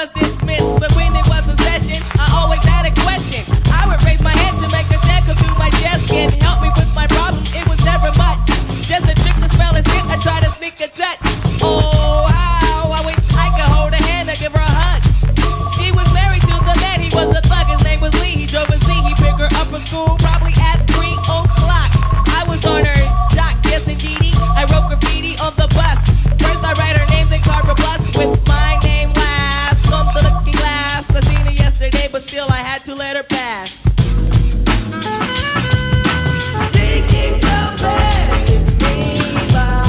was dismissed, but when it was a session, I always had a question. I would raise my hand to make a stand, come through my desk and help me with my problem. It was never much, just a trick to spell and sit. I try to sneak a touch. Oh, how I wish I could hold her hand or give her a hug. She was married to the man, he was a thug. His name was Lee. He drove a Z. He picked her up from school, probably at three. Oh, had to let her pass. She keeps on passing me by.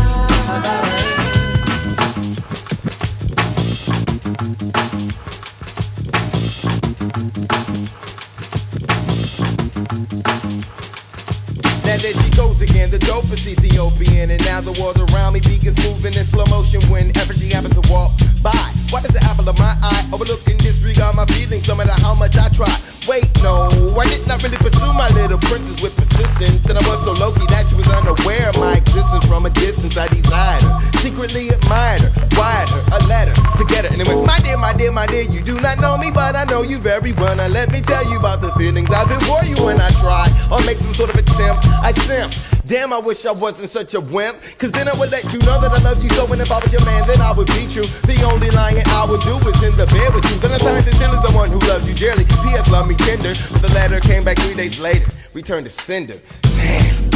Now there she goes again, the dope is Ethiopian. And now the world around me beacons moving in slow motion whenever she happens to walk by. Why does the apple of my eye overlook and disregard my feelings? Some of the not really pursue my little princess with persistence, and I was so low key that she was unaware of my existence. From a distance. I desired her, secretly admired her, wired her a letter to get her, and it went, dear, my dear, you do not know me, but I know you very well. Now let me tell you about the feelings I've been for you when I try or make some sort of attempt. I simp. Damn, I wish I wasn't such a wimp. Cause then I would let you know that I love you so. And if I was your man, then I would be true. The only lying I would do is in the bed with you. Then I signed sincerely the one who loves you dearly. P.S. Love me tender. But the letter came back three days later. Returned to sender. Damn.